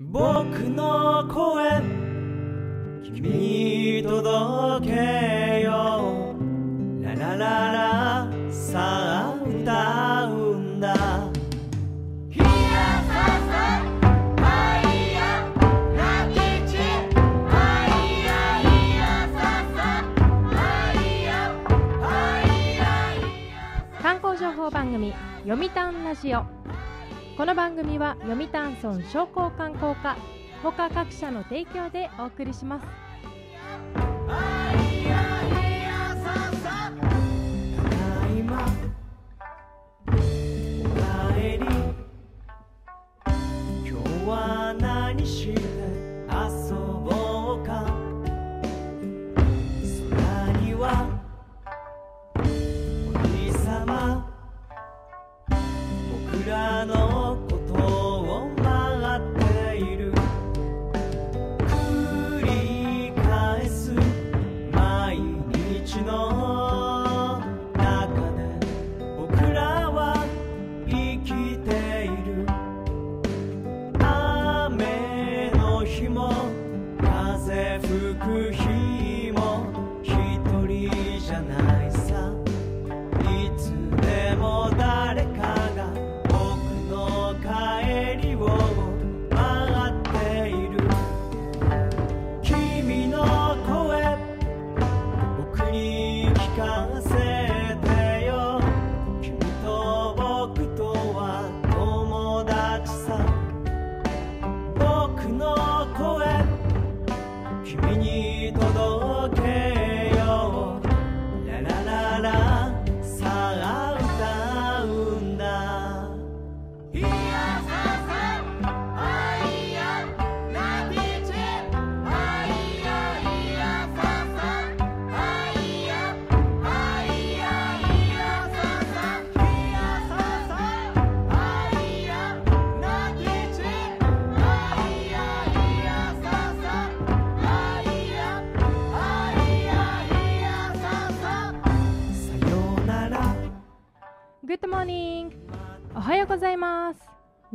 僕の声君に届けよう。ララララさあ歌うんだ観光情報番組読谷ラジオこの番組は読谷村商工観光課他各社の提供でお送りします。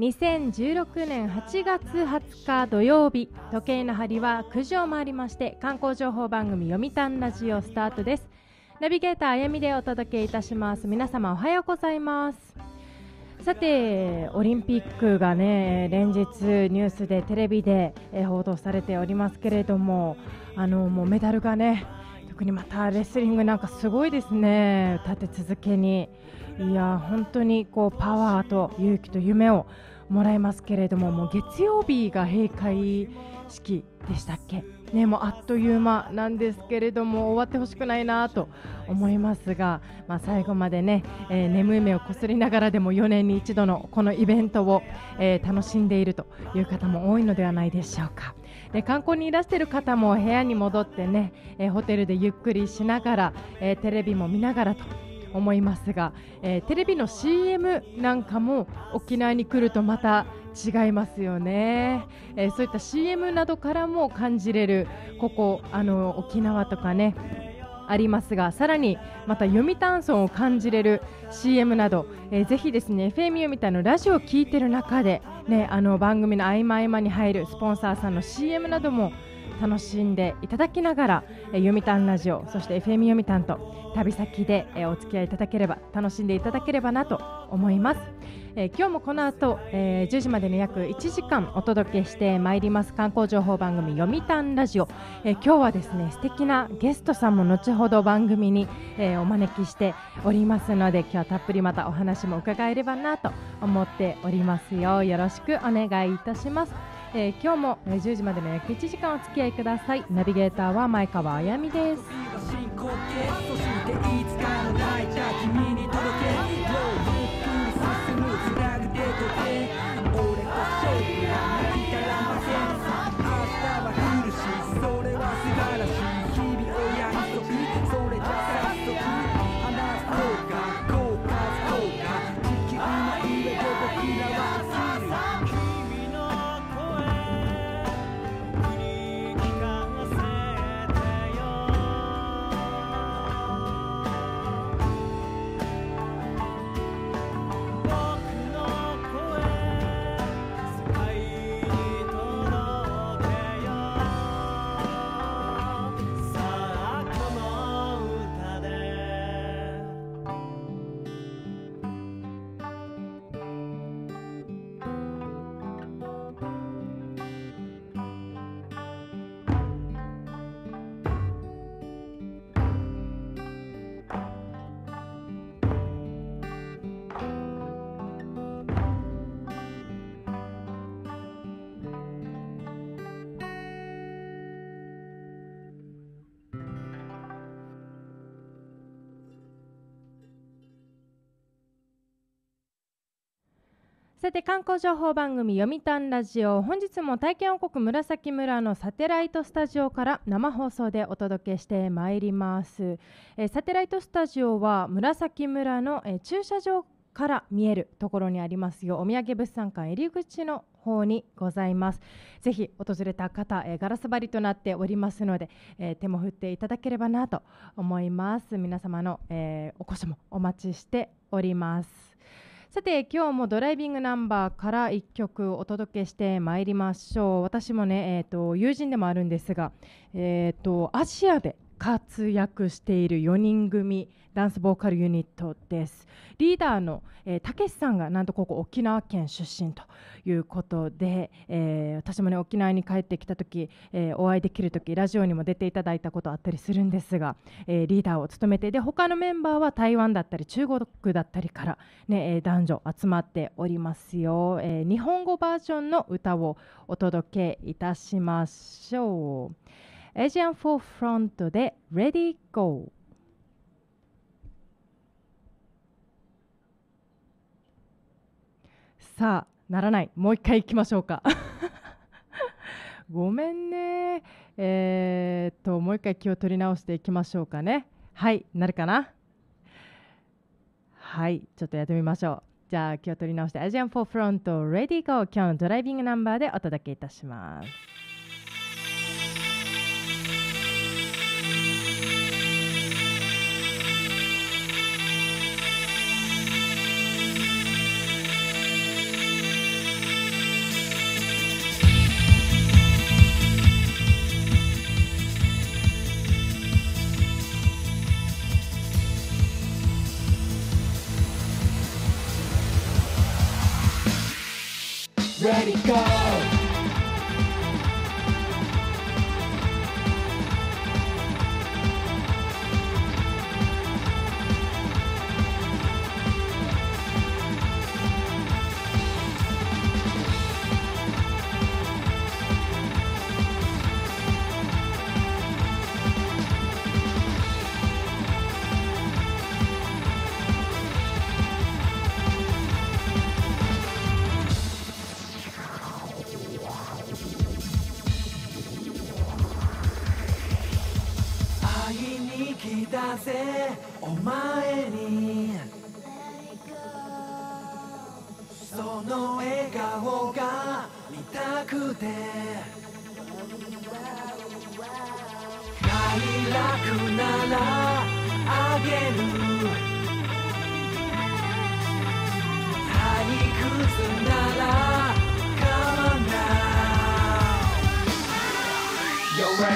2016年8月20日土曜日時計の針は9時を回りまして観光情報番組読谷ラジオスタートです。ナビゲーターあやみでお届けいたします。皆様おはようございます。さてオリンピックがね連日ニュースでテレビでえ報道されておりますけれどもあのもうメダルがね特にまたレスリングなんかすごいですね。立て続けに。いや本当にこうパワーと勇気と夢をもらえますけれどももう月曜日が閉会式でしたっけ？ねもうあっという間なんですけれども終わってほしくないなと思いますが、まあ、最後までね、えー眠い目をこすりながらでも4年に一度のこのイベントを、えー楽しんでいるという方も多いのではないでしょうか。で観光にいらしている方も部屋に戻ってね、えーホテルでゆっくりしながら、えテレビも見ながらと思いますが、えーテレビの CM なんかも沖縄に来るとまた違いますよね、えーそういった CM などからも感じれるここあの沖縄とかねありますがさらにまた読谷村を感じれる CM など、えーぜひですね FM 読谷のラジオを聞いてる中で、ね、あの番組の合間合間に入るスポンサーさんの CM なども楽しんでいただきながら、えー読谷ラジオそして FM 読谷と旅先で、えーお付き合いいただければ楽しんでいただければなと思います、えー今日もこの後、えー10時までの約1時間お届けしてまいります観光情報番組読谷ラジオ、えー今日はですね素敵なゲストさんも後ほど番組に、えーお招きしておりますので今日はたっぷりまたお話も伺えればなと思っておりますよ。よろしくお願いいたします。えー今日も10時までの約1時間お付き合いください。ナビゲーターは前川あやみです。さて観光情報番組読谷ラジオ本日も体験王国紫村のサテライトスタジオから生放送でお届けしてまいります、えーサテライトスタジオは紫村の、えー駐車場から見えるところにありますよ。お土産物産館入り口の方にございます。ぜひ訪れた方、えーガラス張りとなっておりますので、えー手も振っていただければなと思います。皆様の、えーお越しもお待ちしております。さて今日もドライビングナンバーから1曲お届けしてまいりましょう。私もね、えー、と友人でもあるんですが、えー、とアジアで活躍している4人組。ダンスボーカルユニットです。リーダーのたけしさんがなんとここ沖縄県出身ということで、えー私もね沖縄に帰ってきた時、えーお会いできる時ラジオにも出ていただいたことあったりするんですが、えーリーダーを務めてで他のメンバーは台湾だったり中国だったりから、ね男女集まっておりますよ、え日本語バージョンの歌をお届けいたしましょう。Asian Forefront で Ready Go さあならない。もう一回いきましょうか。ごめんね。えー、っともう一回気を取り直していきましょうかね。はいなるかな？はいちょっとやってみましょう。じゃあ気を取り直して Asian Forefront Ready Go。今日のドライビングナンバーでお届けいたします。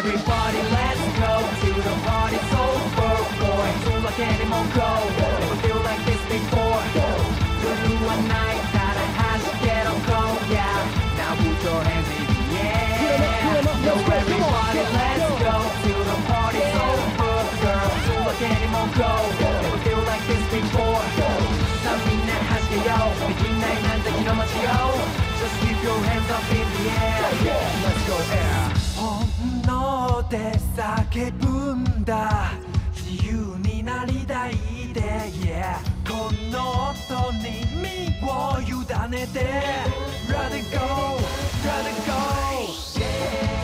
Everybody let's go to the party's over boy つわけにも go Never feel like this before 夜はないから弾けろ go yeah Now put your hands in the air Yo everybody let's go to the party's over girl つわけにも go Never feel like this before さあみんな弾けよできないなんて広まちよ Just keep your hands up in the air Let's go air 本能で叫ぶんだ。自由になりたいで、yeah、この音に身を委ねて。Let it go Let it go Yeah,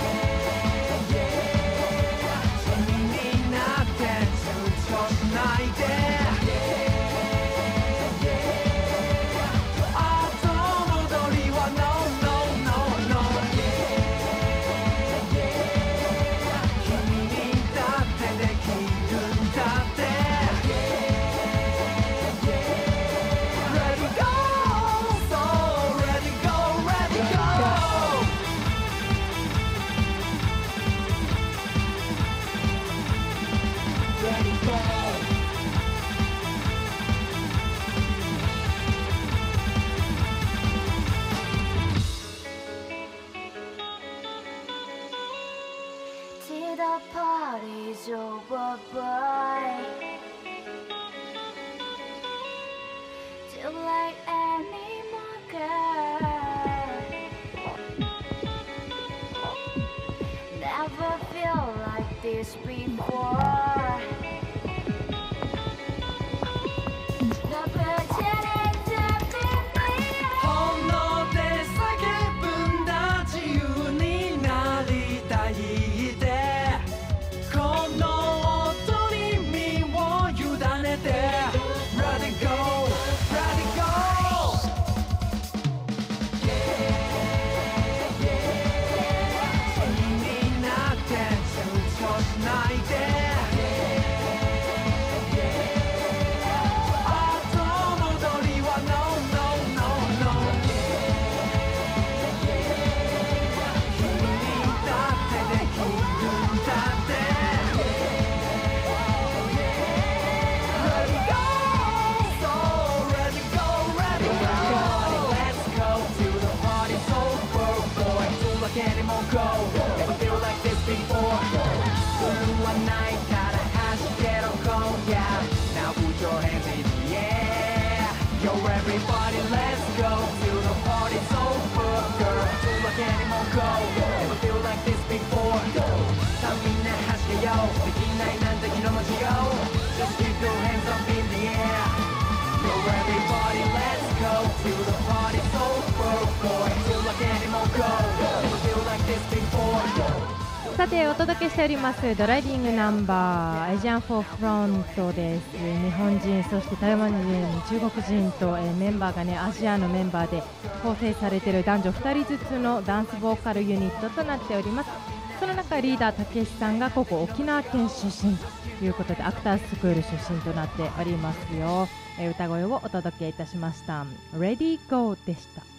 sober boy Just like any more guy Never feel like this before. go Never feel like this before さあみんな走れよできないなんて気の持ちよ Just keep your hands up in the air Yo everybody let's go Till the party's over boy そうわけにも go Never feel like this before さてお届けしておりますドライビングナンバーアジアンフォーフロントです。日本人そして台湾人中国人と、えメンバーがねアジアのメンバーで構成されている男女2人ずつのダンスボーカルユニットとなっております。その中リーダーたけしさんがここ沖縄県出身ということでアクタースクール出身となっておりますよ、え歌声をお届けいたしました。Ready Go でした。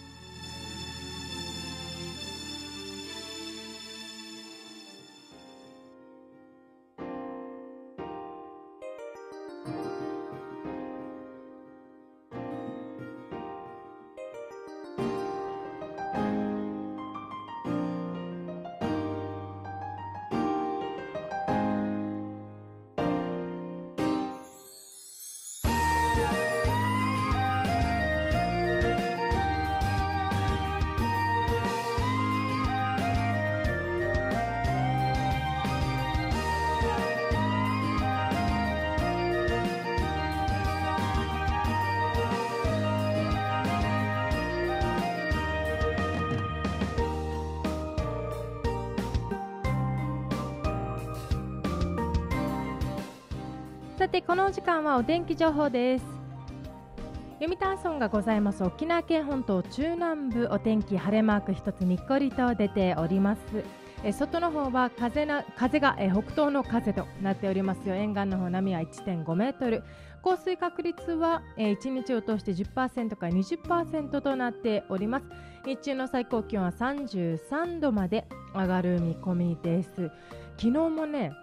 てこの時間はお天気情報です。読谷村がございます沖縄県本島中南部お天気晴れマーク一つにっこりと出ております。え外の方は風な風がえ北東の風となっておりますよ。沿岸の方波は1.5メートル。降水確率はえ1日を通して10%から20%となっております。日中の最高気温は33度まで上がる見込みです。昨日もね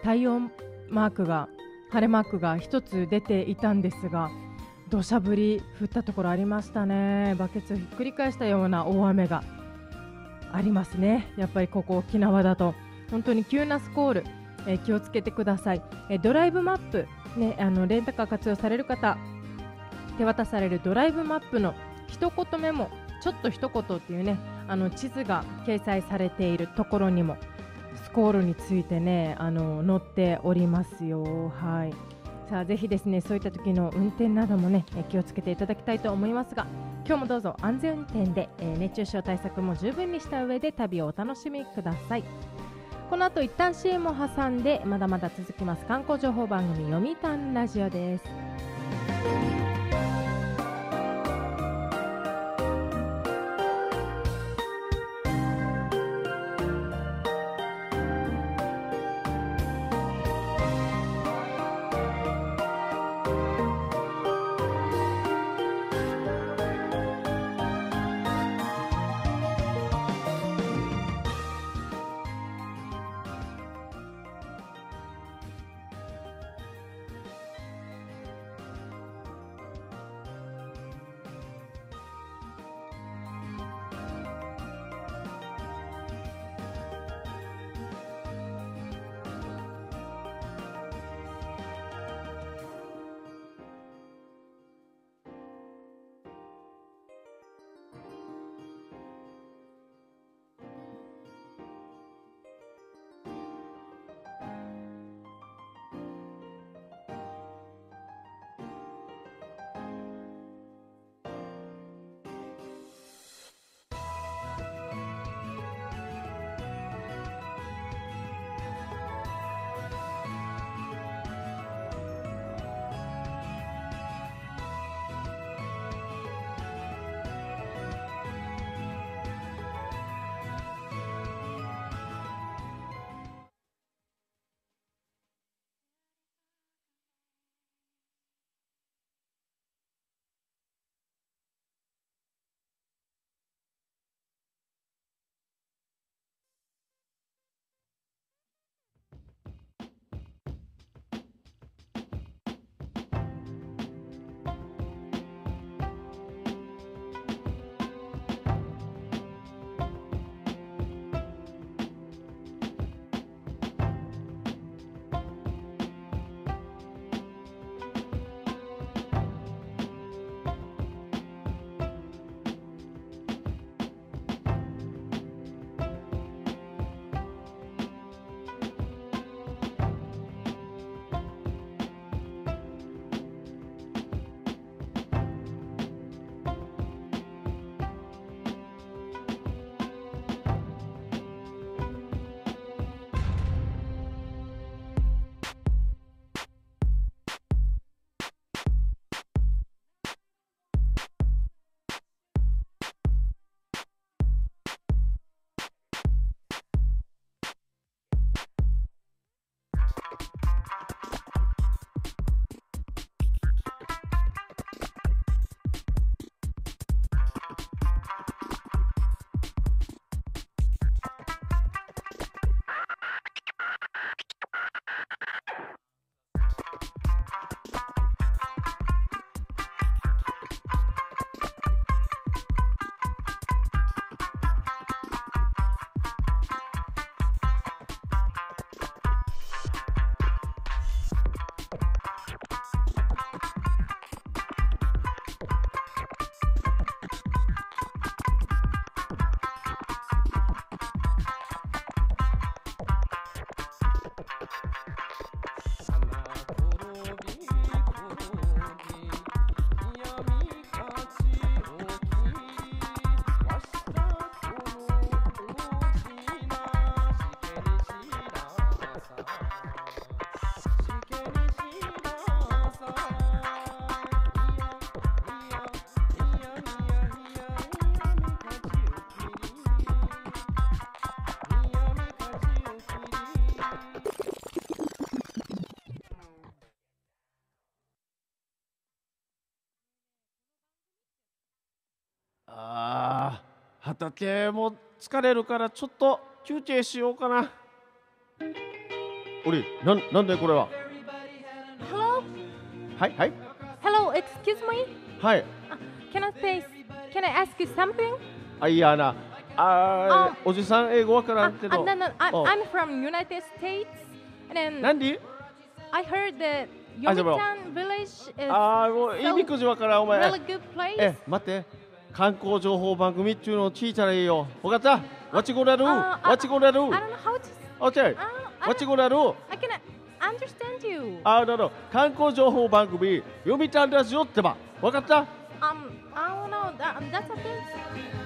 太陽マークが晴れマークが一つ出ていたんですが土砂降り降ったところありましたね。バケツをひっくり返したような大雨がありますね。やっぱりここ沖縄だと。本当に急なスコール、えー気をつけてください、えードライブマップ、ね、あのレンタカー活用される方手渡されるドライブマップの一言メモちょっと一言っていうねあの地図が掲載されているところにもコールについてねあの載っておりますよ。はい。さあぜひですねそういった時の運転などもねえ気をつけていただきたいと思いますが今日もどうぞ安全運転で、えー熱中症対策も十分にした上で旅をお楽しみください。この後一旦 CM を挟んでまだまだ続きます観光情報番組読谷ラジオです。畑も疲れるからちょっと休憩しようかなおりなんなんでこれは Hello? はいはい Hello, excuse me? はい Can I say, can I ask you something? あいやなあーおじさん英語わからんけ Uh, ど uh, no, no, I, お I'm from United States, and then なんで I heard that Yomitan village is あーもういいみくじわからんお前 really good place. え待って観光情報番組っていうのを聞いたらいいよわかった What you gonna do? あー What you gonna I do? don't know how to. Okay I don't, I, What you gonna do? I cannot understand you. あーなるほど観光情報番組読みたんラジオってばわかった Um, I don't know. That, um, that's a thing.「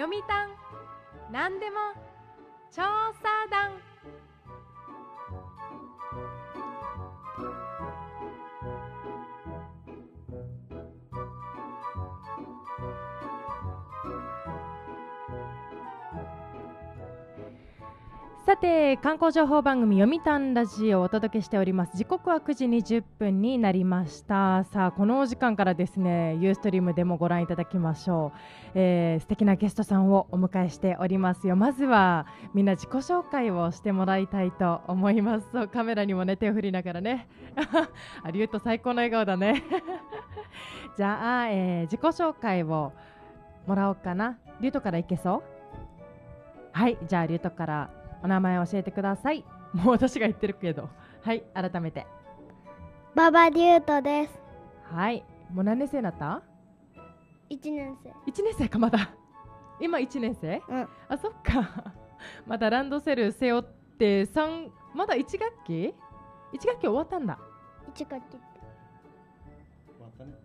読みたんなんでも。調査団」さて観光情報番組読谷ラジオをお届けしております。時刻は9時20分になりました。さあこのお時間からですねユーストリームでもご覧いただきましょう、えー素敵なゲストさんをお迎えしておりますよ。まずはみんな自己紹介をしてもらいたいと思います。そうカメラにもね手を振りながらね。ありゅうと最高の笑顔だね。じゃあ、えー自己紹介をもらおうかな。リュウトからいけそう？はいじゃあリュウトから。お名前を教えてください。もう私が言ってるけど。はい改めて。馬場龍斗です。はいもう何年生になった？一年生。1年生かまだ。今1年生？うん。あそっか。まだランドセル背負って三まだ1学期 ?1 学期終わったんだ。一学期。って。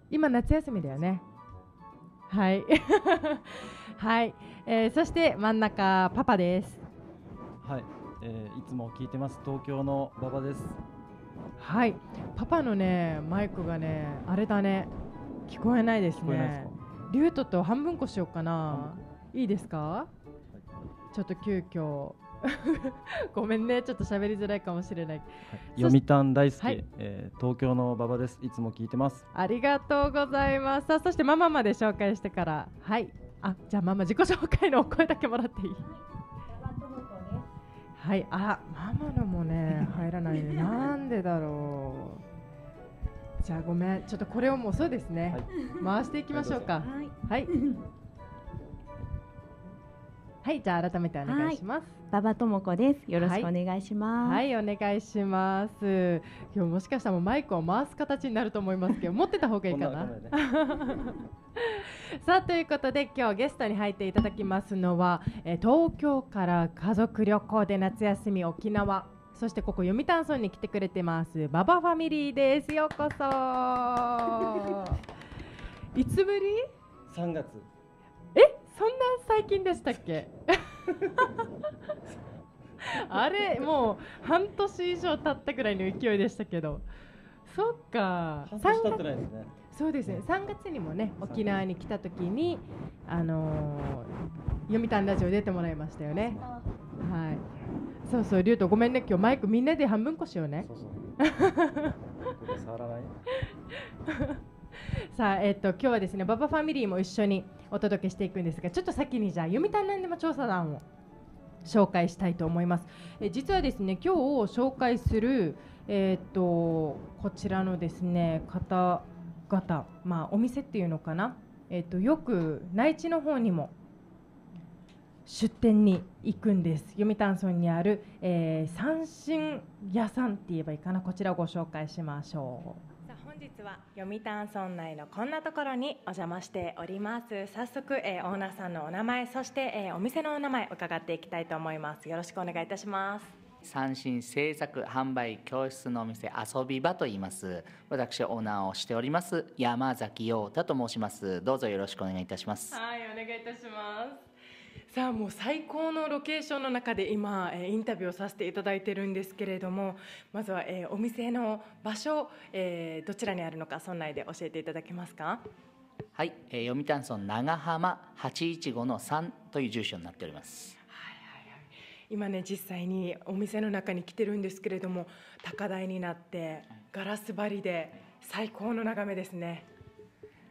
今夏休みだよね。はい。はい、えーそして真ん中パパですはい、えーいつも聞いてます東京の馬場です。はいパパのねマイクがねあれだね聞こえないですねか。リュウトと半分こしようかな。いいですか？ちょっと急遽 ごめんね、ちょっと喋りづらいかもしれない。読谷大好き、はいえー東京の馬場です。いつも聞いてます。ありがとうございます。さあ、そしてママまで紹介してから、はい。あ、じゃあママ自己紹介のお声だけもらっていい？はい、あ、ママのもね入らないね。なんでだろう。じゃあごめん、ちょっとこれをもうそうですね。回していきましょうか。はい。はい、じゃあ改めてお願いします。馬場智子です。よろしくお願いします。はい、お願いします。今日もしかしたらもうマイクを回す形になると思いますけど、持ってた方がいいかな？さあということで今日ゲストに入っていただきますのは、えー東京から家族旅行で夏休み沖縄そしてここ読谷村に来てくれてますババファミリーですようこそ いつぶり？3月。えそんな最近でしたっけ？あれもう半年以上経ったぐらいの勢いでしたけど。そっか。半年経って3ないですね。そうですね。3月にもね沖縄に来た時にあのー読谷ラジオ出てもらいましたよね。はい。そうそうリュウトごめんね。今日マイクみんなで半分こしようね。そうそう。触らない？さあ、えっと今日はですねババファミリーも一緒にお届けしていくんですがちょっと先にじゃあ読谷なんでも調査団を紹介したいと思います。え実はですね今日紹介するえっとこちらのですね方々まあお店っていうのかな？えっとよく内地の方にも出店に行くんです。読谷村にある、えー、三新屋さんって言えばいいかな？こちらをご紹介しましょう。本日は読谷村内のこんなところにお邪魔しております。早速、えーオーナーさんのお名前そして、えーお店のお名前伺っていきたいと思います。よろしくお願いいたします。三振製作販売教室のお店遊び場と言います。私オーナーをしております山崎陽太と申します。どうぞよろしくお願いいたします。はいお願いいたしますさあもう最高のロケーションの中で今、えーインタビューをさせていただいてるんですけれどもまずは、えーお店の場所、えーどちらにあるのか村内で教えていただけますか？はい、えー読谷村長浜815の3という住所になっております。今ね実際にお店の中に来てるんですけれども高台になってガラス張りで最高の眺めですね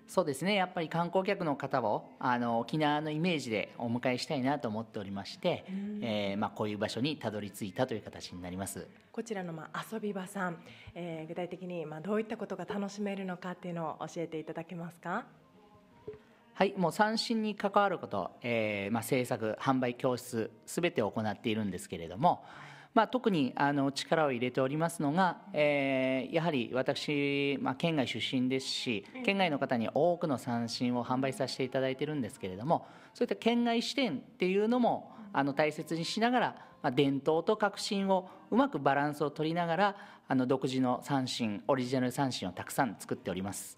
そうですね。やっぱり観光客の方をあの沖縄のイメージでお迎えしたいなと思っておりまして、えーまあ、こういう場所にたどり着いたという形になります。こちらのまあ遊び場さん、えー具体的にまあどういったことが楽しめるのかっていうのを教えていただけますか？はい、もう三振に関わること、えーまあ、制作、販売、教室すべて行っているんですけれども、まあ、特にあの力を入れておりますのが、えーやはり私、まあ、県外出身ですし県外の方に多くの三振を販売させていただいているんですけれどもそういった県外視点っていうのもあの大切にしながら、まあ、伝統と革新をうまくバランスを取りながらあの独自の三振オリジナル三振をたくさん作っております。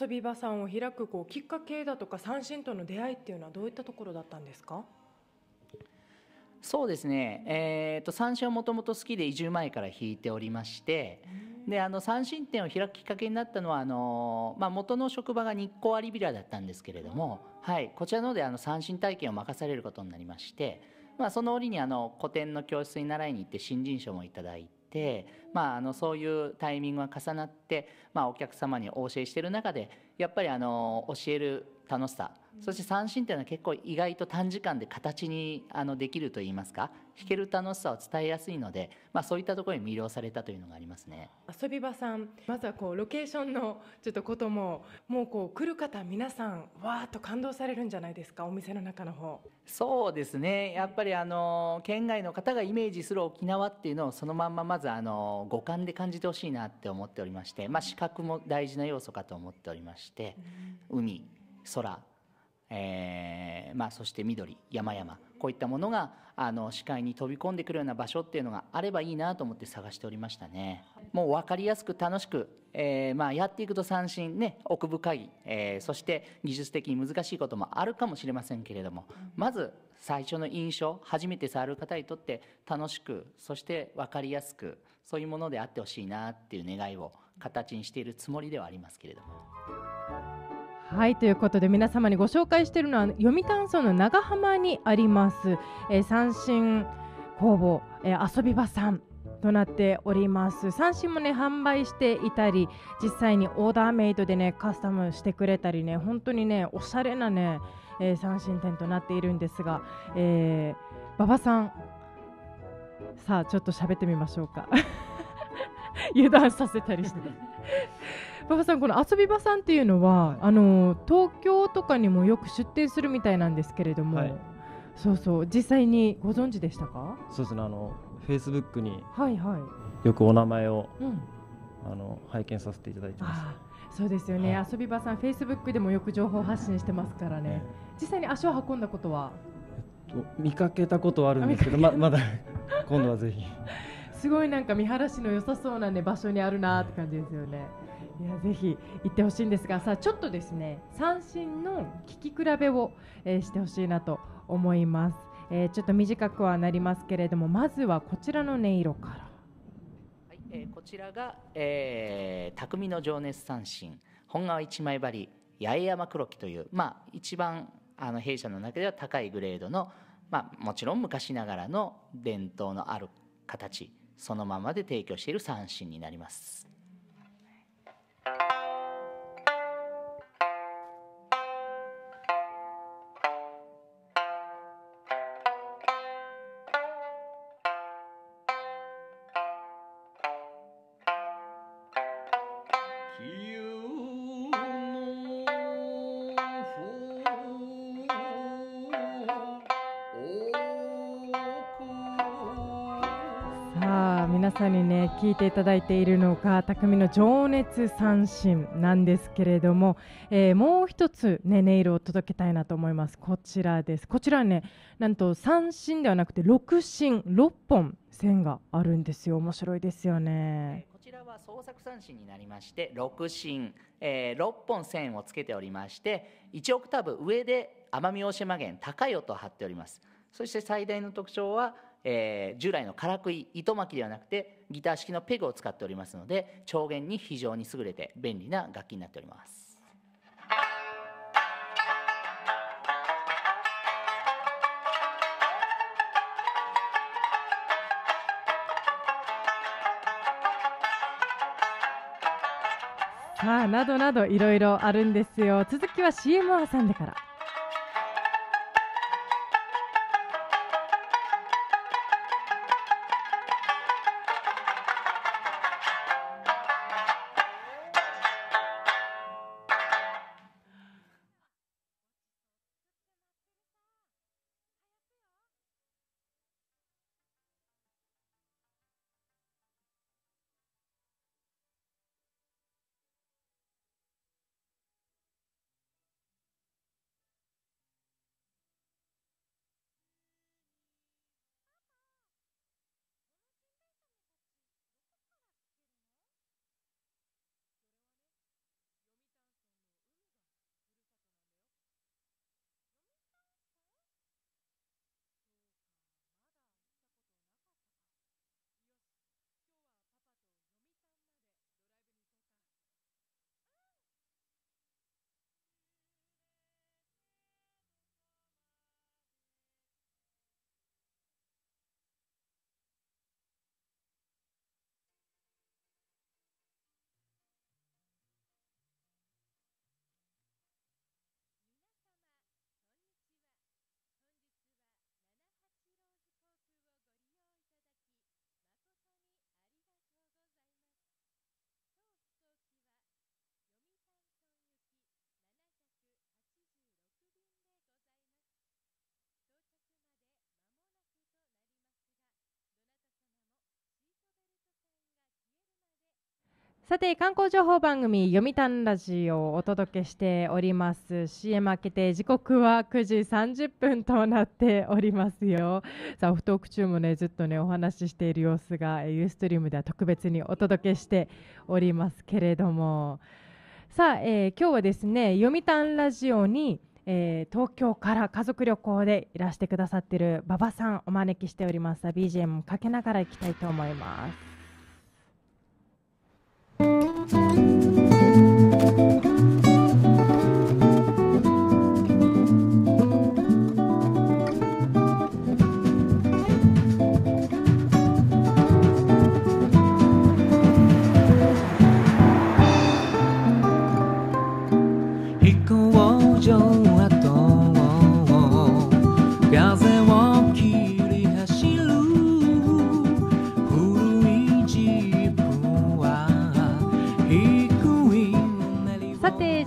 遊び場さんを開くこうきっかけだとか三振との出会いっていうのはどういったところだったんですか？そうですね、えー、と三振をもともと好きで移住前から弾いておりましてであの三振店を開くきっかけになったのはあの、まあ、元の職場が日光アリビラだったんですけれども、はい、こちらの方であの三振体験を任されることになりまして、まあ、その折にあの古典の教室に習いに行って新人賞もいただいて、まあ、あのそういうタイミングが重なって、まあ、お客様にお教えしている中でやっぱりあの教える楽しさ。そして三振っていうのは結構意外と短時間で形にあのできるといいますか？弾ける楽しさを伝えやすいので、まあ、そういったところに魅了されたというのがありますね。遊び場さんまずはこうロケーションのちょっとことももうこう来る方皆さんわーっと感動されるんじゃないですか？お店の中の方。そうですね。やっぱりあの県外の方がイメージする沖縄っていうのをそのまんままずあの五感で感じてほしいなって思っておりまして、まあ、視覚も大事な要素かと思っておりまして海空、えーまあ、そして緑山々。こういったものがあの視界に飛び込んでくるような場所っていうのがあればいいなと思って探しておりましたね。もう分かりやすく楽しく、えーまあ、やっていくと三振ね奥深い、えーそして技術的に難しいこともあるかもしれませんけれども。まず最初の印象初めて触る方にとって楽しくそして分かりやすくそういうものであってほしいなっていう願いを形にしているつもりではありますけれども。はいということで皆様にご紹介しているのは読谷村の長浜にあります、えー三振工房、えー遊び場さんとなっております。三振もね販売していたり実際にオーダーメイドでねカスタムしてくれたりね本当にねおしゃれなね、えー三振店となっているんですが、えー、馬場さんさあちょっと喋ってみましょうか。油断させたりして。馬場さんこの遊び場さんっていうのはあの東京とかにもよく出店するみたいなんですけれども、はい。そうそう。実際にご存知でしたか？そうですね。あのフェイスブックにはいはい、よくお名前をうん、あの拝見させていただいてます。そうですよね、はい。遊び場さんフェイスブックでもよく情報発信してますからね、実際に足を運んだことは？と見かけたことはあるんですけどま まだ今度はぜひ。すごいなんか見晴らしの良さそうなね場所にあるなって感じですよね。いやぜひ行ってほしいんですがさあちょっとですね三振の聞き比べを、えーしてほしいなと思います、えーちょっと短くはなりますけれどもまずはこちらの音色からはいえーこちらが、えー匠の情熱三振本川一枚張り八重山黒木という、まあ、一番あの弊社の中では高いグレードの、まあ、もちろん昔ながらの伝統のある形そのままで提供している三振になります。さ聞いていただいているのが匠の情熱三振なんですけれども、えーもう一つね音色を届けたいなと思います。こちらです。こちらねなんと三振ではなくて六振六本線があるんですよ。面白いですよね。こちらは創作三振になりまして6振、えー、6本線をつけておりまして1オクターブ上で奄美大島弦高い音を張っております。そして最大の特徴は、えー、従来のからくい糸巻きではなくてギター式のペグを使っておりますので調弦に非常に優れて便利な楽器になっております。まあ、などなどいろいろあるんですよ続きは CM を挟んでから。さて観光情報番組読谷ラジオをお届けしております。CM 明けて時刻は9時30分となっておりますよ。さあオフトーク中もねずっとねお話ししている様子がユーストリームでは特別にお届けしておりますけれども。さあ、えー今日はですね読谷ラジオにえー東京から家族旅行でいらしてくださっている馬場さんお招きしております。BGM かけながら行きたいと思います。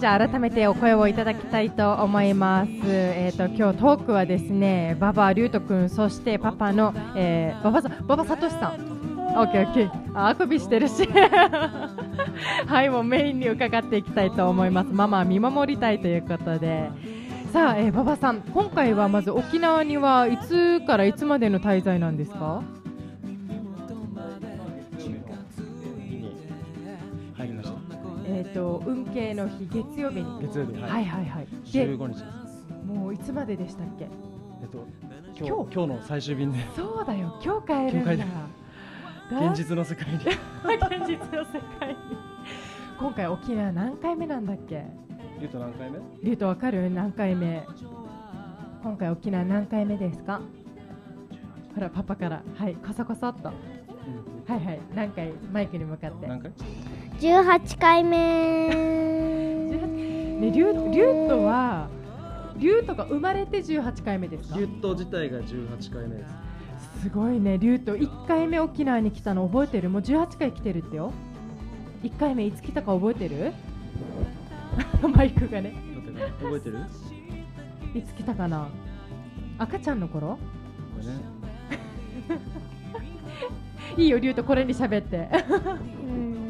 じゃあ改めてお声をいただきたいと思います。えっ、と今日トークはですね、馬場龍斗くんそしてパパの、えー、馬場さん馬場聡さん。オッケーオッケー。ああくびしてるし。はいもうメインに伺っていきたいと思います。ママは見守りたいということで。さあ、えー、馬場さん今回はまず沖縄にはいつからいつまでの滞在なんですか？えっ、と運慶の日月曜日に。月曜日はい。はいはい。で15日です。もういつまででしたっけ？えっと今今日。日今日の最終便で。そうだよ今日帰るんだ。現実の世界に。現実の世界に。今回沖縄何回目なんだっけ？言うと何回目？リュウトわかる？何回目？今回沖縄何回目ですか？ほらパパから。はいコソコソっと。はいはい何回？マイクに向かって。何回？18回目。ねリュウリュウトはリュウトが生まれて18回目ですか？ギュッと自体が18回目です。すごいね。リュウト1回目沖縄に来たの覚えてる？もう18回来てるってよ。1回目いつ来たか覚えてる？マイクがね。覚えてる？いつ来たかな？赤ちゃんの頃？これね。いいよリュウトこれに喋って。うーん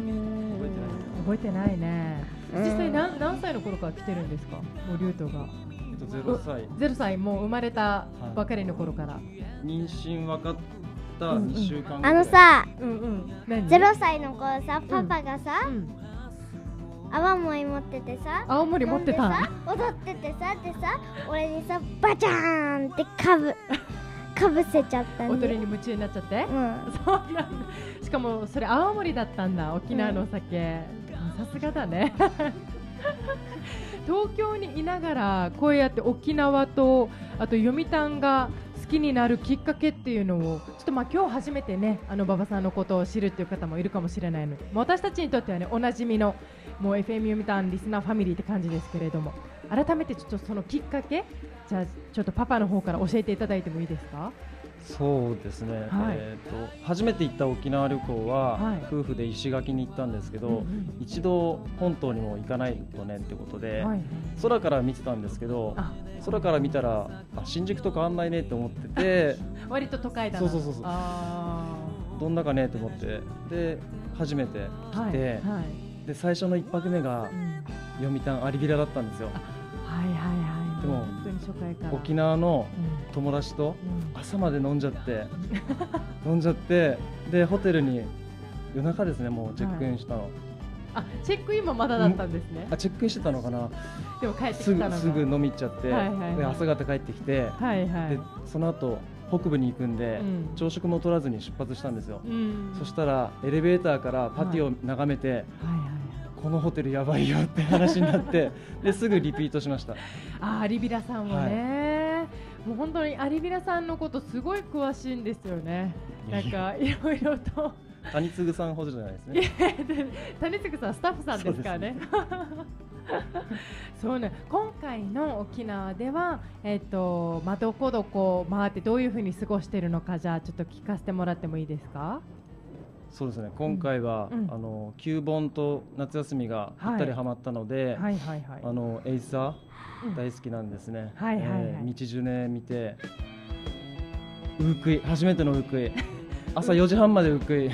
覚えてないね。うん。実際何何歳の頃から来てるんですか？もうリュウトが。えっと0歳。0歳。もう生まれたばかりの頃から、妊娠分かったうんうん。2週間後あのさうんうん。何？0歳の頃さパパがさ、うん。泡盛持っててさ青森持ってた？踊っててさでさ俺にさバチャーンってかぶ かぶせちゃったん踊りでに夢中になっちゃって？うん。そうなんだ。しかもそれ青森だったんだ沖縄のお酒さすがだね。東京にいながらこうやって沖縄とあと読谷が好きになるきっかけっていうのをちょっとまあ今日初めてねあの馬場さんのことを知るっていう方もいるかもしれないので私たちにとってはねおなじみのもう FM 読みたんリスナーファミリーって感じですけれども改めてちょっとそのきっかけじゃあちょっとパパの方から教えていただいてもいいですか？そうですね、はい。えー、と初めて行った沖縄旅行は、はい。夫婦で石垣に行ったんですけど、うんうん。一度本島にも行かないとねってことで、はい空から見てたんですけどあ。空から見たらあ新宿と変わんないねって思ってて 割と都会だな。そうそうそうそう。あどんなかねと思って。で初めて来て、はいで最初の一泊目がうん。読谷アリビラだったんですよ。はいはいはい。でも初回から。沖縄のうん。友達とうん。朝まで飲んじゃって 飲んじゃってでホテルに夜中ですねもうチェックインしたの、あチェックインもまだだったんですね。あチェックインしてたのかな。でも帰ってきすたのが。ぐすぐ飲み行っちゃって、はいはいはい。で朝方帰ってきて、はいはい。でその後北部に行くんで、うん。朝食も取らずに出発したんですよ、うん。そしたらエレベーターからパティを眺めて、はいはいこのホテルやばいよって話になって ですぐリピートしました。あアリビラさんもね、もう本当にアリビラさんのことすごい詳しいんですよね。なんかいろいろと。谷継さんほどじゃないですいやねで谷次さんスタッフさんですからね。そうね、今回の沖縄では、えっ、と、まあ、どこどこ回ってどういうふうに過ごしているのか、じゃあ、ちょっと聞かせてもらってもいいですか？そうですね。今回は、うん。あの旧盆と夏休みがぴったりはまったので、はいはいはい。あのエイサうん。ー大好きなんですね、はいはいはい。えー道ジュネ見てウークイ初めてのウークイ朝4時半までウークイ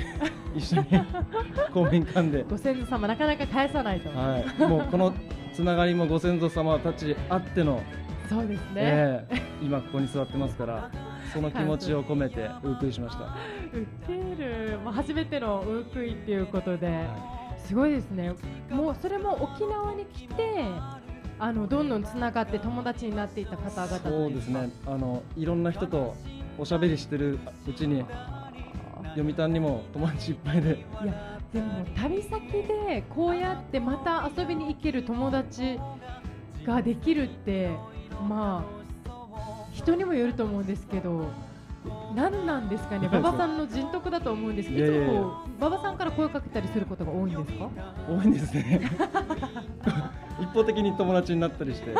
一緒に 公民館で、ご先祖様なかなか返さないと。はい、もうこのつながりもご先祖様たちあっての、そうですね。えー今ここに座ってますからその気持ちを込めてウークイしました、ウケる、もう初めてのウークイっていうことで、はすごいですね。もうそれも沖縄に来て、あのどんどんつながって友達になっていった方々そうですね。あのいろんな人とおしゃべりしてるうちに読谷にも友達いっぱいで。いやでも旅先でこうやってまた遊びに行ける友達ができるってまあ人にもよると思うんですけど何なんですかね？馬場さんの人徳だと思うんですけどいつも馬場さんから声かけたりすることが多いんですか？多いんですね。一方的に友達になったりして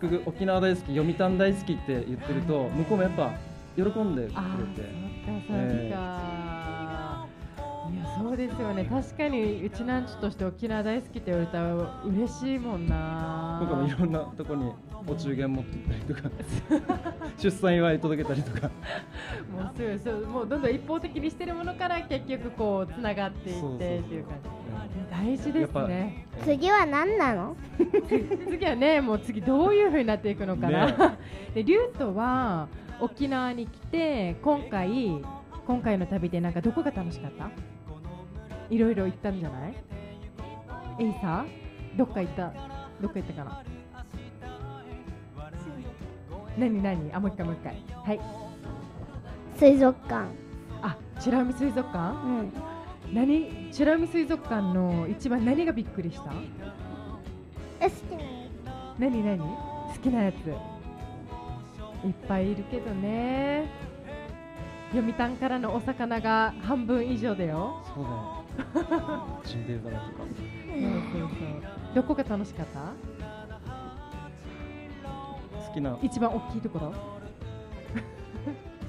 結局沖縄大好き読谷大好きって言ってると向こうもやっぱ喜んでくれてそうですよね。確かにうちなんちとして沖縄大好きって言われたら嬉しいもんな。僕もいろんなとこにお中元持って行ったりとか 出産祝い届けたりとか。もうすぐそうもうどんどん一方的にしてるものから結局こうつながっていってそうそうっていう感じ。大事ですね。次は何なの？次はねもう次どういう風になっていくのかな、ね。でリュウトは沖縄に来て今回今回の旅でなんかどこが楽しかった？いろいろ行ったんじゃない？エイサー？どっか行った？どっか行ったかな？何何？あもう一回もう一回。はい。水族館。あ美ら海水族館？うん。何？美ら海水族館の一番何がびっくりした？え好きなや何何？好きなやつ。いっぱいいるけどね。読谷からのお魚が半分以上だよ。そうだよジンベエザメとか。どこが楽しかった？好きな。好一番大きいところ？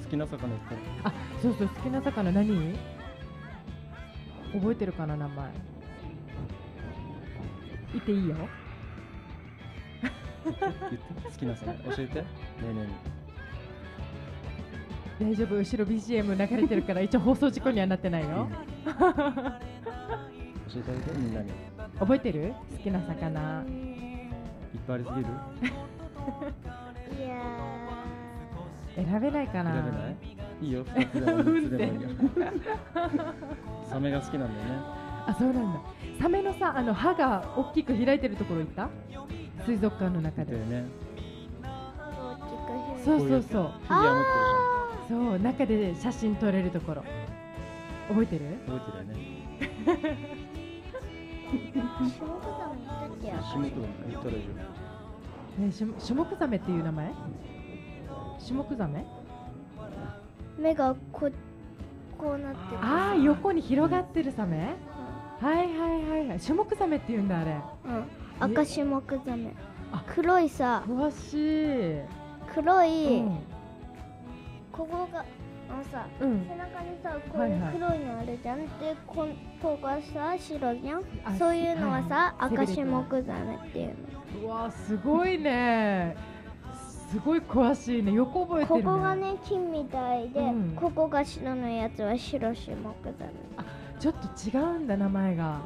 きな魚言ったらあそうそう好きな魚何？覚えてるかな名前。言っていいよ。好きな魚。教えて。ねえねえに大丈夫？後ろ BGM 流れてるから一応放送事故にはなってないよ。教えてあげてみんなに。いっ覚えてる？好きな魚。ぱいありすぎる？つ いや選べないかな。選べない？いいよ。2つでも3つでもいいよ。サメが好きなんだよね。あそうなんだ。サメのさあの歯が大きく開いてるところ行った？水族館の中で。そうそうそう。フィギュア持ってそう中で写真撮れるところ。覚えてる？覚えてるよね。下北沢に行ったらいいよねしゅシュモクザメっていう名前？シュモクザメ目がここうなっててああ横に広がってるサメ？はいはいはいはい。シュモクザメって言うんだあれ。うん。赤シュモクザメあ黒いさ。詳しい。黒うい、んここがあのさうん。背中にさこういうはいはい。黒いのあるじゃん、でここがさ白じゃん？あそういうのはさ、はい赤シュモクザメっていうの。うわすごいね。すごい詳しいね。横覚えてるね。ここがね金みたいで、うん。ここが白のやつは白シュモクザメ、ちょっと違うんだ名前が。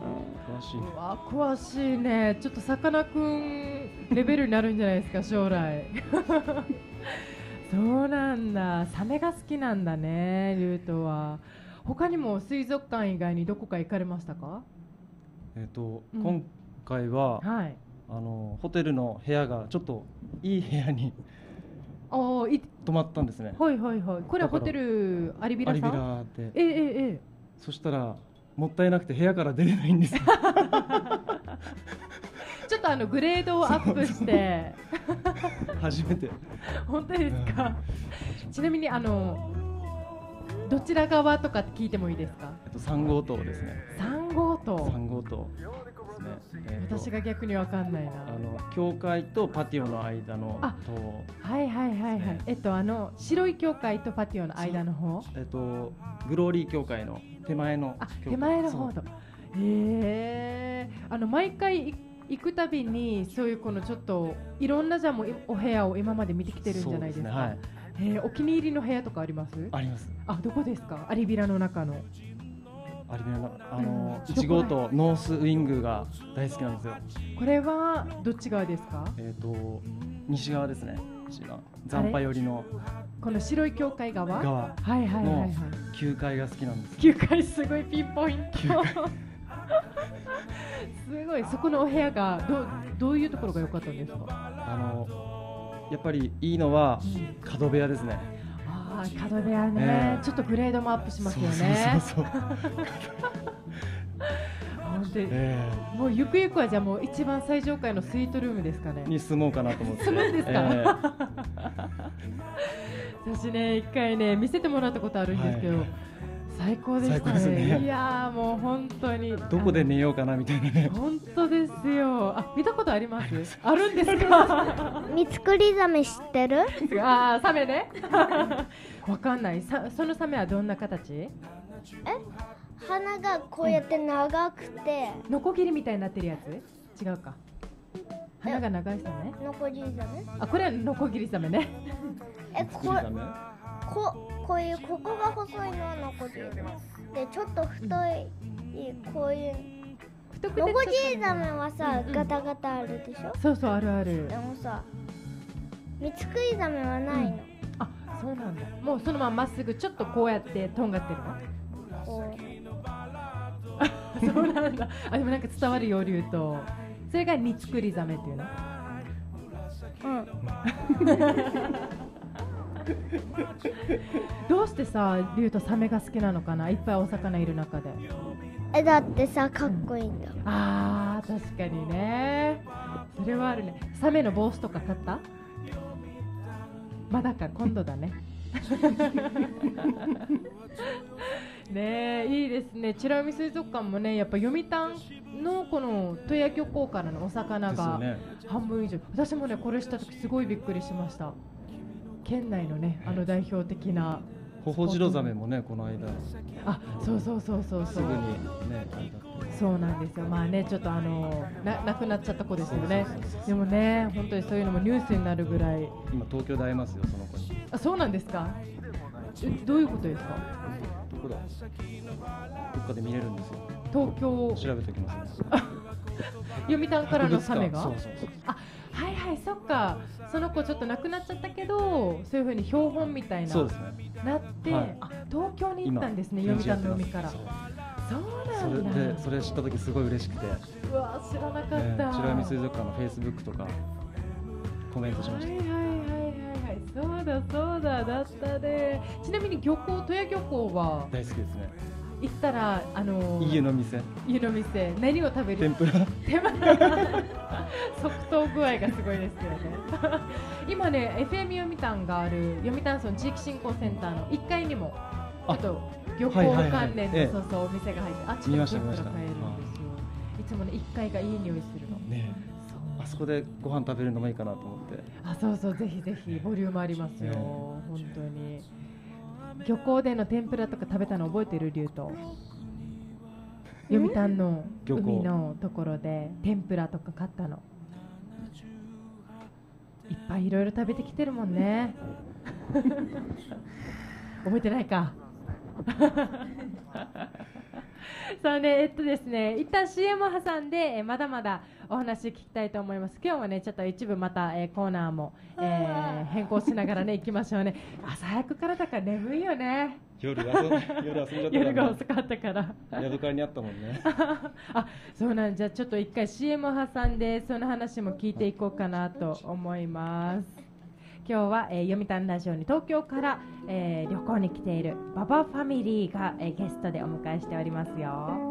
詳しい。詳しいね。ちょっとさかなクンレベルになるんじゃないですか将来そうなんだ。サメが好きなんだねリュウトは。他にも水族館以外にどこか行かれましたか？えっ、と、うん。今回ははい。あのホテルの部屋がちょっといい部屋にああい泊まったんですね。はいはいはい。これはホテルアリビアリビラさんラでええええ。そしたらもったいなくて部屋から出れないんですよ ちょっとあのグレードをアップして。初めて。本当ですか？ちなみにあのどちら側とか聞いてもいいですか？えっと3号棟ですね。3号棟。3号棟ですね、えっと私が逆にわかんないな。あの教会とパティオの間のあ棟はいはいはいはい、えっとあの白い教会とパティオの間の方？えっとグローリー教会の手前のあ手前の方と。へえあの毎回い行くたびにそういうこのちょっといろんなじゃあもうお部屋を今まで見てきてるんじゃないですか。そうねはい。へえお気に入りの部屋とかあります？あります。あどこですか？アリビラの中の。アリビラのあのうん。1号棟ノースウィングが大好きなんですよ。これはどっち側ですか？えっ、と西側ですね。西側。残波寄りの。この白い教会側？側。はいはいはいはい。の9階が好きなんです。9階すごいピンポイント。9階すごいそこのお部屋がどうどういうところが良かったんですか？あのやっぱりいいのは角部屋ですね。ああ角部屋ね、ええ。ちょっとグレードもアップしますよね。そうそうそうそう。本当に。えもうゆくゆくはじゃあもう一番最上階のスイートルームですかね。えに住もうかなと思って。住むんですか？え。私ね一回ね見せてもらったことあるんですけど、はい最高でした最高ですね。いやーもう本当に。えどこで寝ようかなみたいなね。本当ですよ。あ見たことあります？あるんですか？ミツクリザメ知ってる？ああサメね。わかんない。さそのサメはどんな形？え？鼻がこうやって長くて、ノコギリみたいになってるやつ？違うか。鼻が長いサメ？ノコギリザメ？あこれはノコギリザメね。えこ作りだねここういうここが細いのはノコギリザメでちょっと太い、こういう太くてノコギリザメはさ、うんうん。ガタガタあるでしょ？そうそうあるある。でもさミツクリザメはないの、あそうなんだ。もうそのまままっすぐちょっとこうやってとんがってるこの そうなんだ。あでもなんか伝わるよ竜と。それがニツクリザメっていうの？ううん どうしてさ竜とサメが好きなのかな？いっぱいお魚いる中で。えだってさかっこいいんだ。あー確かにね。それはあるね。サメの帽子とか買った？まだか今度だね。ねえいいですね。美ら海水族館もねやっぱ読谷のこの戸谷漁港からのお魚が半分以上、私もねこれした時すごいびっくりしました県内のねあの代表的なホホジロザメもねこの間。あそうそうそうそうそう。すぐにねそうなんですよ、まあね、ちょっとあのな亡くなっちゃった子ですよね、でもね、本当にそういうのもニュースになるぐらい、今東京で会えますよその子に。あそうなんですか？えどういうことですか、どこだどっかで見れるんですよ。東京、調べておきます。ね読谷からのサメが、博物館そうそうそう。あはいはい、そっか、その子ちょっと亡くなっちゃったけど、そういうふうに標本みたいな、ね。なって、はい。あ東京に行ったんですね、今読谷の海から。そうなんだ。でそれ知った時すごい嬉しくて。うわ知らなかった。ね美ら海水族館のフェイスブックとかコメントしました。はいはいはいはいはい。そうだそうだだったね。ちなみに漁港戸谷漁港は？大好きですね行ったらあのー家の店。家の店。何を食べる？天ぷら。手間即答具合がすごいですよね。今ね FM 読谷がある読谷村地域振興センターの1階にもちょっと漁港関連の、ええ。そうそうお店が入ってあっち見で天ぷら買えるんですよ。いつもね1階がいい匂いするの。ねあそこでご飯食べるのもいいかなと思って。あそうそうぜひぜひボリュームありますよ、ね本当に漁港での天ぷらとか食べたの覚えてる？リュウと読谷の海のところで天ぷらとか買ったの。いっぱいいろいろ食べてきてるもんね。覚えてないか そうね、えっとですね、一旦 CM を挟んで、えーまだまだお話聞きたいと思います。今日はね、ちょっと一部また、えーコーナーも、えー変更しながらね、行きましょうね。朝早くからだから眠いよね。夜遊夜遊んじゃった夜がか遅かったから。らヤドカリにあったもんね あ、そうなんじゃ、ちょっと一回 CM を挟んで、その話も聞いていこうかなと思います。今日は、えー読谷ラジオに東京から、えー旅行に来ているババファミリーが、えーゲストでお迎えしておりますよ。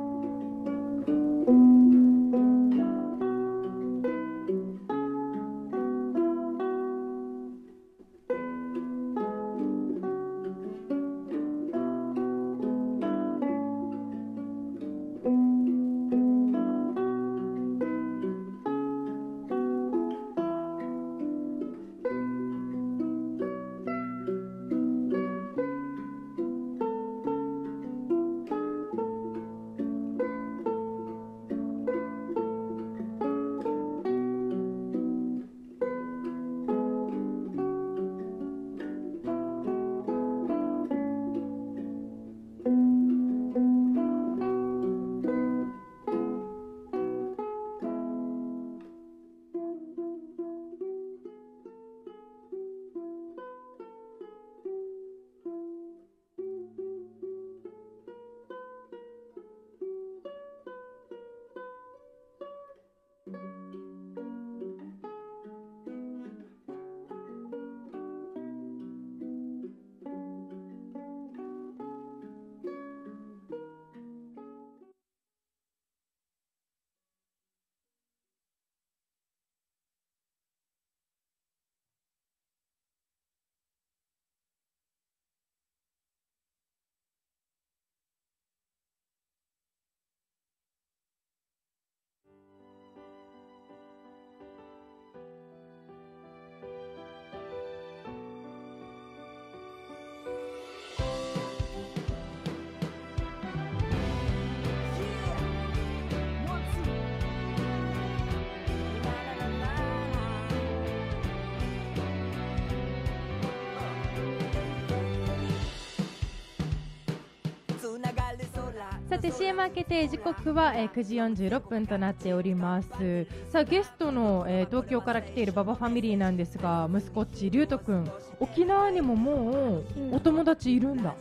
さて CM 明けて時刻は、えー9時46分となっております。さあゲストの、えー東京から来ているババファミリーなんですが息子っちりゅうとくん。沖縄にももうお友達いるんだ、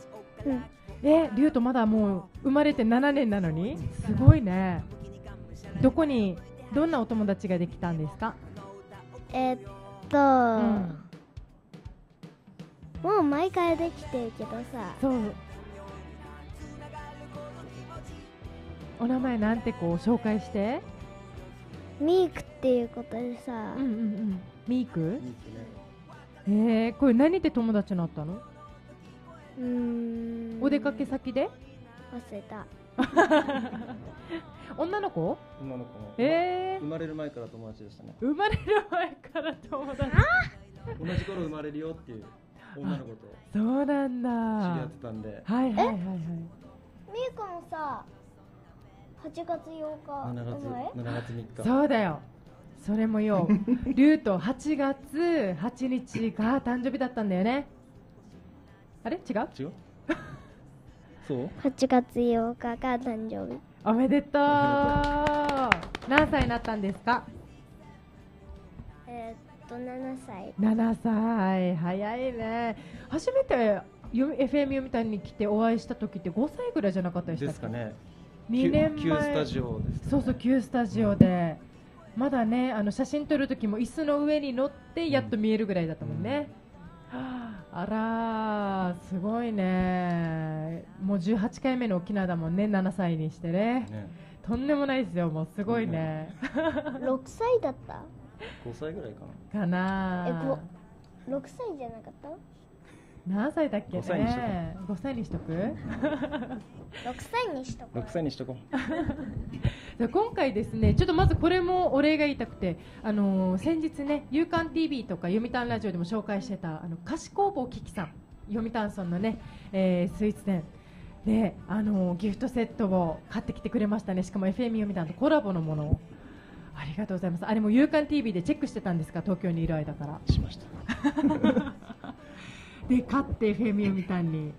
うん。えりゅうとまだもう生まれて7年なのに？すごいね。どこにどんなお友達ができたんですか、えーっと、うん。もう毎回できてるけどさ。そうお名前なんてこう紹介して？ミークっていうことでさ、うんうんうん。ミーク？えー、これ何で友達になったの？うーん。お出かけ先で？忘れた。女の子？女の子もえ生まれる前から友達でしたね。ー、生まれる前から友達。同じ頃生まれるよっていう女の子とそうなん知りだ合ってたんで。はいはいはいはい。ミークもさ8月8日7月生まれ？7月3日。そうだよ。それもよリュウと8月8日が誕生日だったんだよね。あれ？違う？違う？そう？8月8日が誕生日。おめでとう。何歳になったんですか？えーっと7歳。7歳。早いね。初めてよ FM 読谷に来てお会いした時って5歳ぐらいじゃなかったでしたっけ？ですかね2年前。Q スタジオですそうそう Q スタジオで。まだねあの写真撮る時も椅子の上に乗ってやっと見えるぐらいだったもんね、はああらーすごいね。もう18回目の沖縄だもんね7歳にしてね。ね。とんでもないですよもうすごいね。6歳だった？5歳ぐらいかな。かなえご6歳じゃなかった？何歳だっけ5歳にしとこね5歳にしとく？6歳にしとこ6歳にしとこ じゃあ今回ですねちょっとまずこれもお礼が言いたくて、あのー先日ね「夕刊 TV」とか読谷ラジオでも紹介してたあの菓子工房キキさん読谷村のね、えースイーツ店。で、あのーギフトセットを買ってきてくれましたね。しかも FM 読谷とコラボのものを。ありがとうございます。あれも夕刊 TV でチェックしてたんですか？東京にいる間から。うしました で買って FM 読谷に。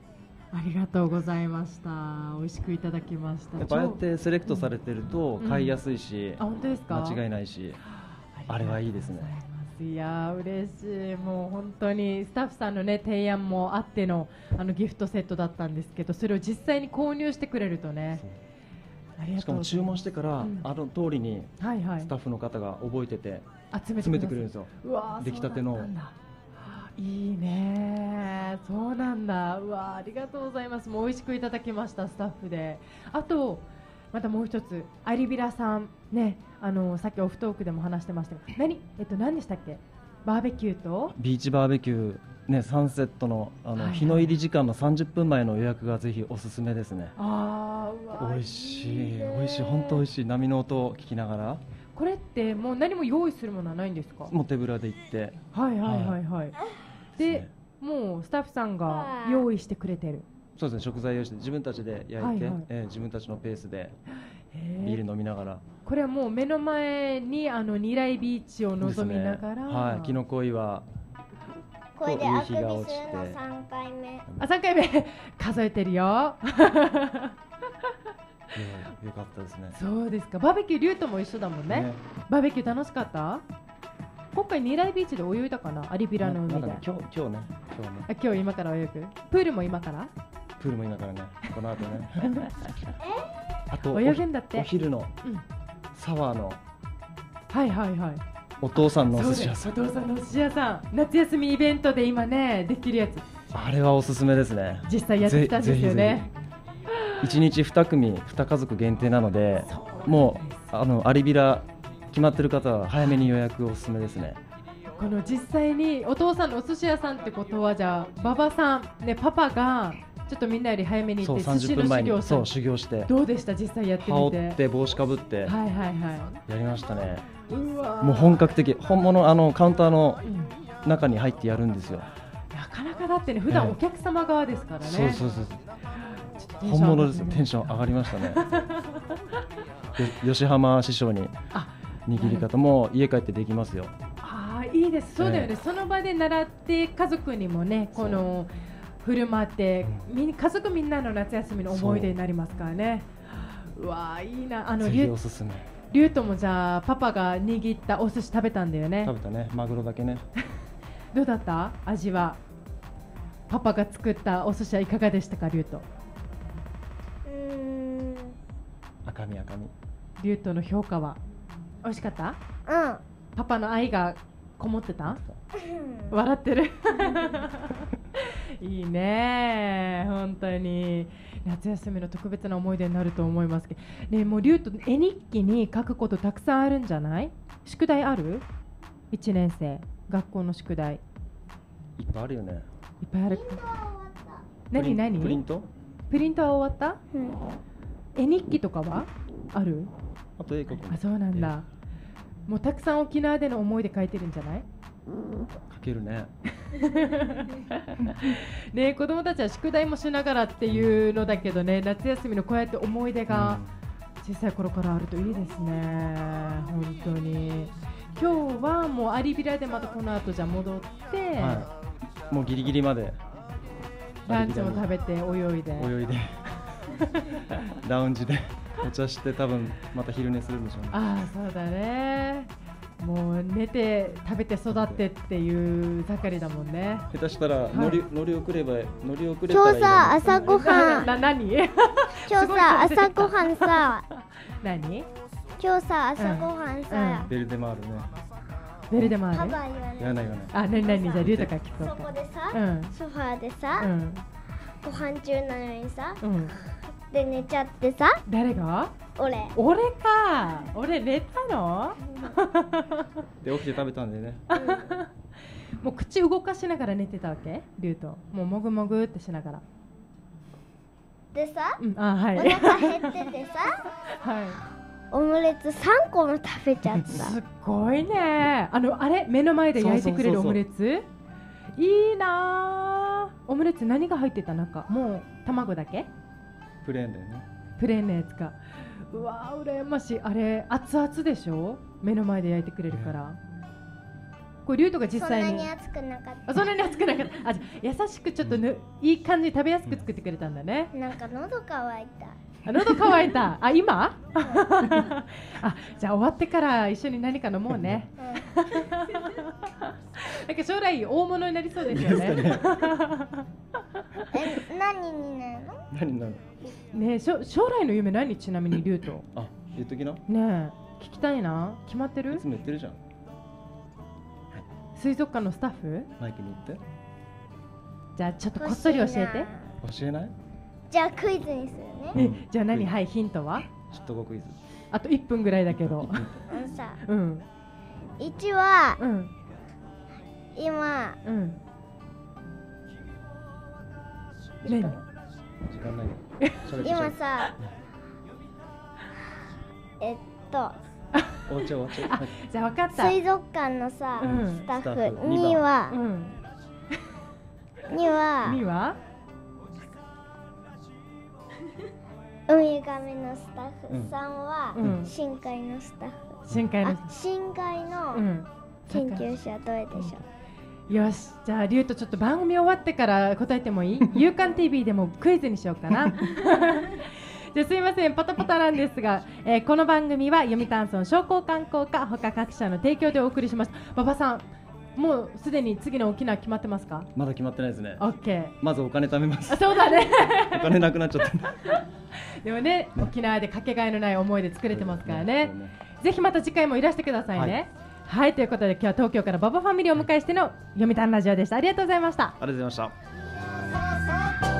ありがとうございました。美味しくいただきました。やっぱああやってセレクトされてるとうん。買いやすいし、あ本当ですか？間違いないしあれはいいですね。いやー嬉しい。もう本当にスタッフさんのね提案もあってのあのギフトセットだったんですけどそれを実際に購入してくれるとね。しかも注文してから、うん。あの通りにはいはい。スタッフの方が覚えてて集めて詰めてくれるんですよ。出来たてのいいね。そうなんだ。うわーありがとうございます。もう美味しくいただきましたスタッフで。あとまたもう一つ。アリビラさん。ねあのさっきオフトークでも話してましたが何えっと何でしたっけ？バーベキューと？ビーチバーベキュー、ね、サンセットのあの、はいはい日の入り時間の30分前の予約がぜひおすすめですね。あーうわー美味しい。美味しい。本当美味しい。波の音を聞きながら。これってもう何も用意するものはないんですか？もう手ぶらで行って。はいはいはい。はいでね。もうスタッフさんが用意してくれてる。そうですね食材用意して自分たちで焼いて、はいはい。えー自分たちのペースでビール飲みながら。これはもう目の前にあの二来ビーチを望みながら、はいキノコ岩。これであくびするの夕日が落ちて。3回目。あ三回目。数えてるよ。よよかったですね。そうですか。バーベキューリュウとも一緒だもんね。ね。バーベキュー楽しかった？今回二来ビーチで泳いだかな？アリビラの海で、ね。今日今日ね。今日ね。あ今日今から泳ぐ？プールも今から？プールも今からね。この後ね。あとお泳ぐんだって？お昼のうん。サワーのはいはいはい。お父さんのお寿司屋さん。お父さんのお寿司屋さん。夏休みイベントで今ねできるやつ。あれはおすすめですね。実際やってきたんですよね。一日二組二家族限定なのでもうあのアリビラ決まってる方は早めに予約おすすめですね。この実際にお父さんのお寿司屋さんってことはじゃあ馬場さんねパパがちょっとみんなより早めに行そう30って寿司の分前修行そう修行して。どうでした実際やって羽みて？織って帽子かぶって。はいはいはやりましたね。もう本格的。本物あのカウンターのうん中に入ってやるんですよ。なかなかだってね普段ええ。お客様側ですからね。そうそうそうテンション本物です。テンション上がりましたね。よ 吉浜師匠に。あ握り方も家帰ってできますよ。ああいいです。そうだよね、えその場で習って家族にもねこの振る舞って、みん。家族みんなの夏休みの思い出になりますからね。うわーいいな。あのおすすめ。リュウともじゃあパパが握ったお寿司食べたんだよね。食べたね。マグロだけね。どうだった？味は。パパが作ったお寿司はいかがでしたかリュウとうーん。赤身赤身。リュウとの評価は？美味しかった？うん。パパの愛がこもってた？笑ってる？いいね本当に。夏休みの特別な思い出になると思いますけど。ねもうリュウと絵日記に書くことたくさんあるんじゃない？宿題ある ?1 年生。学校の宿題。いっいっぱいあるよね。ぱいある。プリン何何？プリント？プリントは終わった？うん。絵日記とかは？ある？あと英国あそうなんだ。もうたくさん沖縄での思い出書いてるんじゃない？かけるね。ね子供たちは宿題もしながらっていうのだけどね夏休みのこうやって思い出が小さい頃からあるといいですね本当に。今日はもうアリビラでまたこの後じゃあ戻って、はい、もうギリギリまで。ランチも食べて泳いで。泳いで。ラウンジでお茶して多分また昼寝するんでしょうね。ああそうだね。もう寝て食べて育ってっていう盛りだもんね。下手したらい。乗り,、乗り遅れば乗り遅れたら今日さ朝ごはん。な何？今日さ朝ごはんさ。何？今日さ朝ごはんさ、ベルデマールね。どれでもあるカバー言わない。言わない言わないあ何何？じゃあリュウとから聞こう。そこかでさ、うん。ソファーでさ、うん。ご飯中なのにさうんで寝ちゃってさ。誰が？俺。俺か。俺寝たの？で起きて食べたんでね。もう口動かしながら寝てたわけ？リュウと。もうもぐもぐってしながら。でさ、うん。あはい。お腹減っててさ。はい。オムレツ3個も食べちゃった。すっごいね。あのあれ？目の前で焼いてくれるオそう。そうそうそうムレツ？いいなあオムレツ何が入ってた？中もう卵だけ？プレーンだよね。プレーンのやつか。うわー羨ましい。あれ熱々でしょ？目の前で焼いてくれるから、これリュウとか実そんな際にに熱くなかった。あそんなに熱くなかった。あじゃあ優しくちょっとぬ、いい感じに食べやすく作ってくれたんだね。なんか喉乾いた。あ喉乾いた。あ今？あじゃあ終わってから一緒に何か飲もうね。なんか将来大物になりそうですよね。え何になるの？何なのねえしょ将来の夢何？ちなみにリュウと。あ言っときなねえ聞きたいな。決まってる？いつも言ってるじゃん。水族館のスタッフ？マイクに言って。じゃあちょっとこっそり教えて。教えない？じゃあクイズにするね。えじゃあ何？はいヒントは？知っとこクイズ。あと1分ぐらいだけど。あのさうん。1はうん。今うん。何時間ない。よ今さ えっと終わっちゃう終わっちゃうはいじゃあ分かった。水族館のさ、うん。スタッスタッフフにはうん。にはには？ウミガメのスタッフさんは、うん。深海のスタッフ。深海の。あ深海うのん。研究者どれでしょう、よし。じゃあリュウとちょっと番組終わってから答えてもいい？夕刊 TV でもクイズにしようかな。じゃあすいません。パタパタなんですが、えーこの番組は読谷村商工観光課他各社の提供でお送りします。馬場さんもうすでに次の沖縄決まってますか？まだ決まってないですね。オッケーまずお金貯めます。あそうだね。お金なくなっちゃった。でもね沖縄でかけがえのない思いで作れてますからね。そうね。ぜひまた次回もいらしてくださいね。はい、ということで今日は東京から馬場ファミリーをお迎えしての読谷ラジオでした。ありがとうございました。ありがとうございました